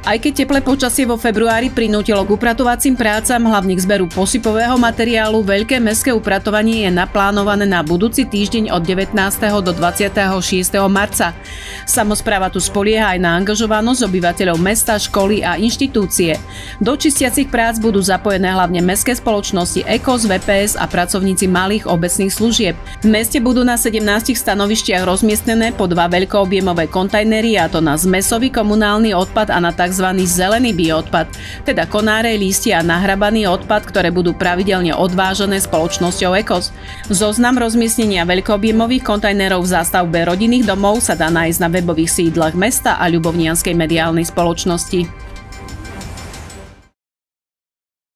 Aj keď teplé počasie vo februári prinútilo k upratovacím prácam, hlavne k zberu posypového materiálu, veľké mestské upratovanie je naplánované na budúci týždeň od 19. do 26. marca. Samozpráva tu spolieha aj na angažovanosť obyvateľov mesta, školy a inštitúcie. Do čistiacich prác budú zapojené hlavne mestské spoločnosti EKOS, VPS a pracovníci malých obecných služieb. V meste budú na 17 stanovištiach rozmiestnené po dva veľkoobjemové kontajnery a to na zmesový komunálny odpad a na tzv tzv. zelený bioodpad, teda konáre, lístie a nahrabaný odpad, ktoré budú pravidelne odvážené spoločnosťou EKOS. Zoznam rozmiestnenia veľkoobjemových kontajnerov v zástavbe rodinných domov sa dá nájsť na webových sídlach mesta a ľubovnianskej mediálnej spoločnosti.